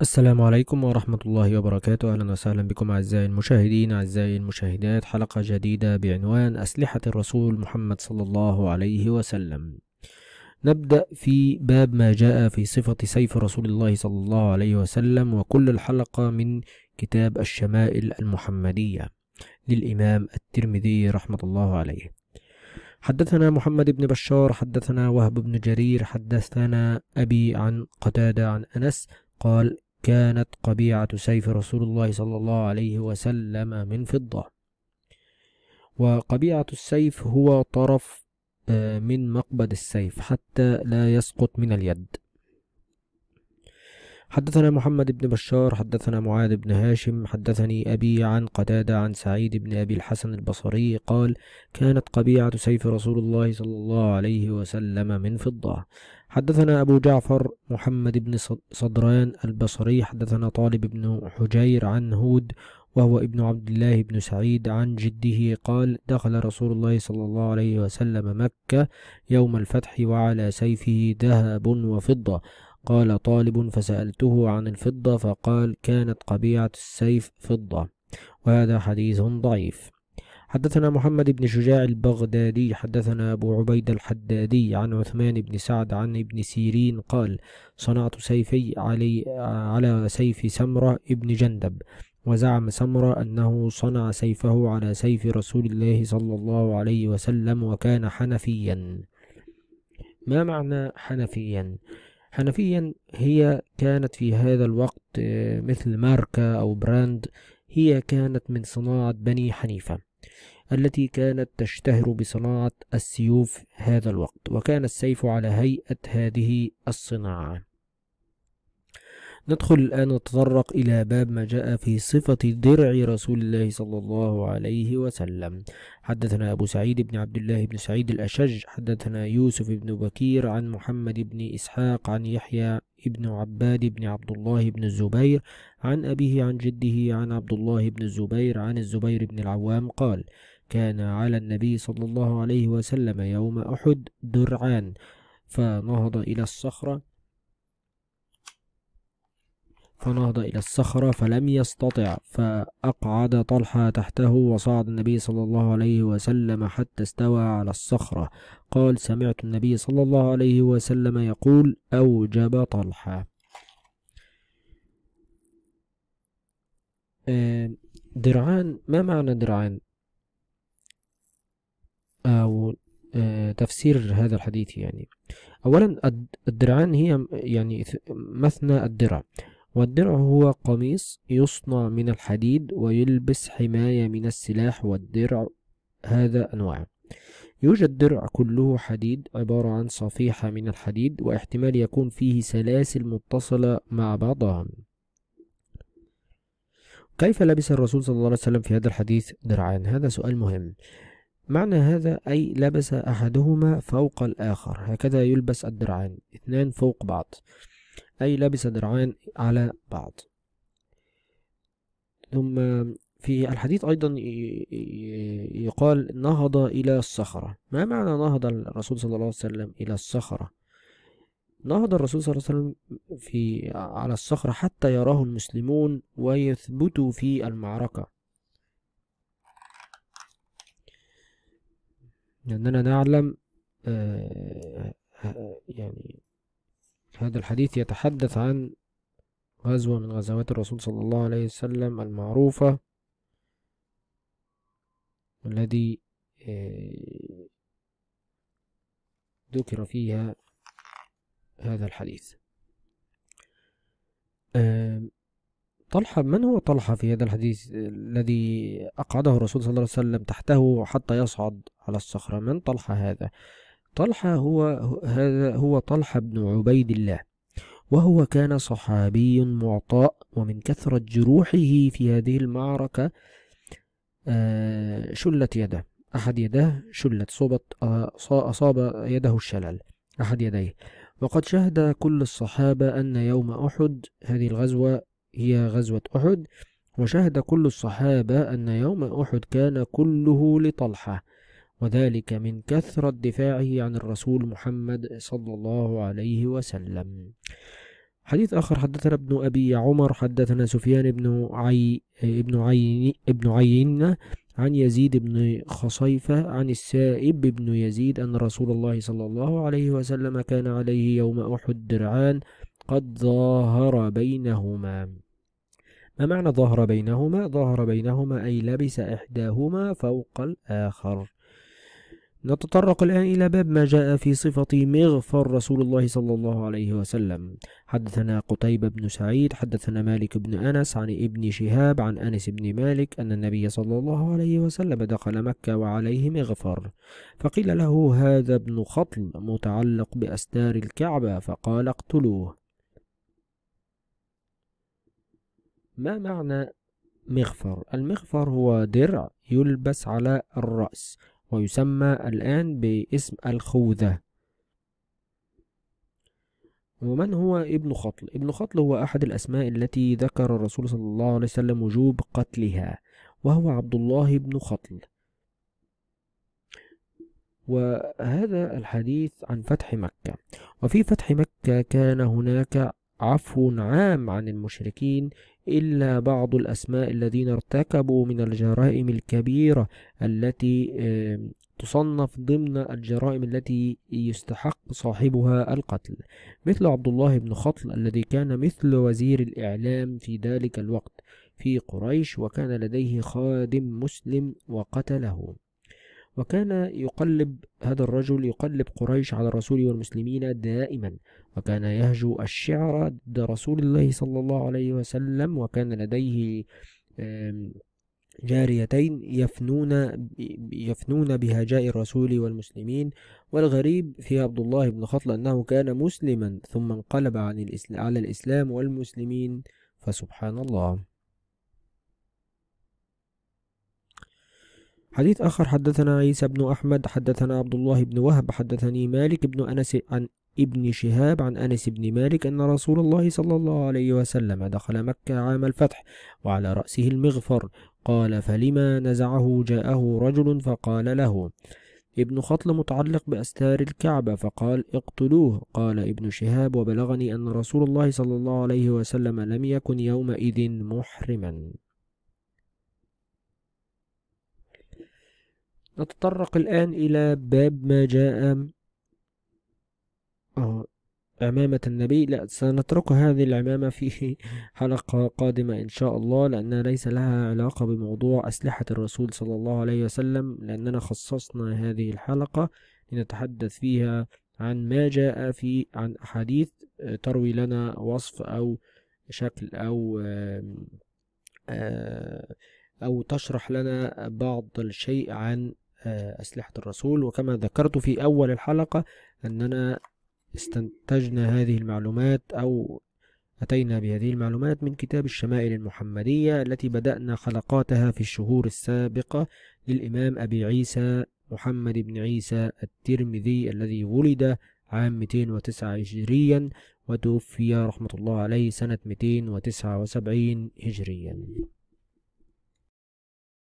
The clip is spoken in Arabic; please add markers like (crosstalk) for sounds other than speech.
السلام عليكم ورحمة الله وبركاته. أهلا وسهلا بكم أعزائي المشاهدين أعزائي المشاهدات. حلقة جديدة بعنوان أسلحة الرسول محمد صلى الله عليه وسلم. نبدأ في باب ما جاء في صفة سيف رسول الله صلى الله عليه وسلم وكل الحلقة من كتاب الشمائل المحمدية للإمام الترمذي رحمة الله عليه. حدثنا محمد بن بشار حدثنا وهب بن جرير حدثنا أبي عن قتادة عن أنس قال كانت قبيعة سيف رسول الله صلى الله عليه وسلم من فضة. وقبيعة السيف هو طرف آه، من مقبض السيف حتى لا يسقط من اليد. حدثنا محمد بن بشار حدثنا معاذ بن هاشم حدثني أبي عن قتادة عن سعيد بن أبي الحسن البصري قال كانت قبيعة سيف رسول الله صلى الله عليه وسلم من فضة. حدثنا أبو جعفر محمد بن صدران البصري حدثنا طالب بن حجير عن هود وهو ابن عبد الله بن سعيد عن جده قال دخل رسول الله صلى الله عليه وسلم مكة يوم الفتح وعلى سيفه ذهب وفضة. قال طالب فسألته عن الفضة فقال كانت قبيعة السيف فضة وهذا حديث ضعيف. حدثنا محمد بن شجاع البغدادي حدثنا أبو عبيد الحدادي عن عثمان بن سعد عن ابن سيرين قال صنعت سيفي علي على سيف سمرة ابن جندب وزعم سمرة أنه صنع سيفه على سيف رسول الله صلى الله عليه وسلم وكان حنفيا ما معنى حنفيا؟ حنفيا هي كانت في هذا الوقت آه، مثل ماركة أو brand هي كانت من صناعة بني حنيفة التي كانت تشتهر بصناعة السيوف هذا الوقت وكان السيف على هيئة هذه الصناعة. ندخل الآن نتطرق إلى باب ما جاء في صفة درع رسول الله صلى الله عليه وسلم. حدثنا أبو سعيد بن عبد الله بن سعيد الأشج حدثنا يوسف بن بكير عن محمد بن إسحاق عن يحيى ابن عباد بن عبد الله بن الزبير عن أبيه عن جده عن عبد الله بن الزبير عن الزبير بن العوام قال كان على النبي صلى الله عليه وسلم يوم أحد درعان فنهض إلى الصخرة فنهض إلى الصخرة فلم يستطع فأقعد طلحة تحته وصعد النبي صلى الله عليه وسلم حتى استوى على الصخرة. قال سمعت النبي صلى الله عليه وسلم يقول أوجب طلحة. آه، درعان ما معنى درعان؟ أو آه، تفسير هذا الحديث يعني. أولا الدرعان هي يعني مثنى الدرع. والدرع هو قميص يصنع من الحديد ويلبس حماية من السلاح والدرع. هذا أنواع. يوجد درع كله حديد عبارة عن صفيحة من الحديد واحتمال يكون فيه سلاسل متصلة مع بعضها. كيف لبس الرسول صلى الله عليه وسلم في هذا الحديث؟ درعان. هذا سؤال مهم. معنى هذا أي لبس أحدهما فوق الآخر. هكذا يلبس الدرعان. اثنان فوق بعض. أي لبس درعان على بعض. ثم في الحديث أيضا يقال نهض إلى الصخرة. ما معنى نهض الرسول صلى الله عليه وسلم إلى الصخرة؟ نهض الرسول صلى الله عليه وسلم في على الصخرة حتى يراه المسلمون ويثبتوا في المعركة. لأننا نعلم آه، يعني هذا الحديث يتحدث عن غزوة من غزوات الرسول صلى الله عليه وسلم المعروفة والذي آه، ذكر فيها هذا الحديث. آه، طلحة من هو طلحة في هذا الحديث الذي أقعده الرسول صلى الله عليه وسلم تحته حتى يصعد على الصخرة؟ من طلحة هذا؟ طلحة هو هذا هو طلحة بن عبيد الله وهو كان صحابي معطاء ومن كثرة جروحه في هذه المعركة آه، شلت يده. أحد يده شلت صوبت آه، أصاب يده الشلل. أحد يديه. وقد شهد كل الصحابة أن يوم أحد هذه الغزوة هي غزوة أحد وشهد كل الصحابة أن يوم أحد كان كله لطلحة. وذلك من كثرة دفاعه عن الرسول محمد صلى الله عليه وسلم. حديث آخر حدثنا ابن أبي عمر حدثنا سفيان بن عي ابن عين ابن عين عن يزيد بن خصيفة عن السائب بن يزيد أن رسول الله صلى الله عليه وسلم كان عليه يوم أحد درعان قد ظاهر بينهما. ما معنى ظهر بينهما؟ ظهر بينهما أي لبس إحداهما فوق الآخر. نتطرق الآن إلى باب ما جاء في صفة مغفر رسول الله صلى الله عليه وسلم. حدثنا قتيبة بن سعيد حدثنا مالك بن أنس عن ابن شهاب عن أنس بن مالك أن النبي صلى الله عليه وسلم دخل مكة وعليه مغفر. فقيل له هذا ابن خطل متعلق بأستار الكعبة فقال اقتلوه. ما معنى مغفر؟ المغفر هو درع يلبس على الرأس. ويسمى الآن باسم الخوذة. ومن هو ابن خطل؟ ابن خطل هو أحد الأسماء التي ذكر الرسول صلى الله عليه وسلم وجوب قتلها وهو عبد الله بن خطل. وهذا الحديث عن فتح مكة. وفي فتح مكة كان هناك عفو عام عن المشركين إلا بعض الأسماء الذين ارتكبوا من الجرائم الكبيرة التي تصنف ضمن الجرائم التي يستحق صاحبها القتل مثل عبد الله بن خطل الذي كان مثل وزير الإعلام في ذلك الوقت في قريش وكان لديه خادم مسلم وقتله. وكان يقلب هذا الرجل يقلب قريش على الرسول والمسلمين دائما. وكان يهجو الشعر ضد رسول الله صلى الله عليه وسلم وكان لديه جاريتين يفنون يفنون بهجاء الرسول والمسلمين. والغريب في عبد الله بن خطل أنه كان مسلما ثم انقلب عن الإسلام على الإسلام والمسلمين. فسبحان الله. حديث آخر حدثنا عيسى بن أحمد حدثنا عبد الله بن وهب حدثني مالك بن أنس عن ابن شهاب عن أنس بن مالك أن رسول الله صلى الله عليه وسلم دخل مكة عام الفتح وعلى رأسه المغفر. قال فلما نزعه جاءه رجل فقال له ابن خطل متعلق بأستار الكعبة فقال اقتلوه قال ابن شهاب وبلغني أن رسول الله صلى الله عليه وسلم لم يكن يومئذ محرما. نتطرق الآن إلى باب ما جاء آه عمامة النبي. لا سنترك هذه العمامة في (laughs) حلقة قادمة إن شاء الله لأنها ليس لها علاقة بموضوع أسلحة الرسول صلى الله عليه وسلم لأننا خصصنا هذه الحلقة لنتحدث فيها عن ما جاء في عن أحاديث تروي لنا وصف أو شكل أو أو تشرح لنا بعض الشيء عن أسلحة الرسول. وكما ذكرت في أول الحلقة أننا استنتجنا هذه المعلومات أو أتينا بهذه المعلومات من كتاب الشمائل المحمدية التي بدأنا حلقاتها في الشهور السابقة للإمام أبي عيسى محمد بن عيسى الترمذي الذي ولد عام 209 هجريا وتوفي رحمة الله عليه سنة 279 هجريا.